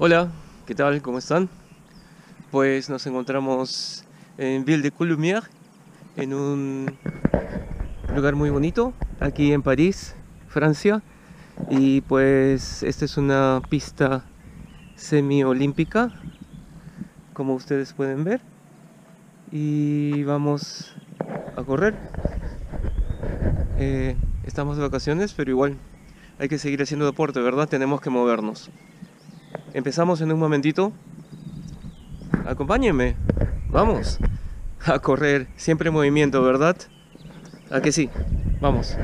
Hola, ¿qué tal? ¿Cómo están? Pues nos encontramos en Ville de Coulumiers, en un lugar muy bonito, aquí en París, Francia. Y pues esta es una pista semiolímpica, como ustedes pueden ver. Y vamos a correr. Eh, estamos de vacaciones, pero igual hay que seguir haciendo deporte, ¿verdad? Tenemos que movernos. Empezamos en un momentito. Acompáñenme. Vamos a correr. Siempre en movimiento, ¿verdad? ¿A que sí? Vamos.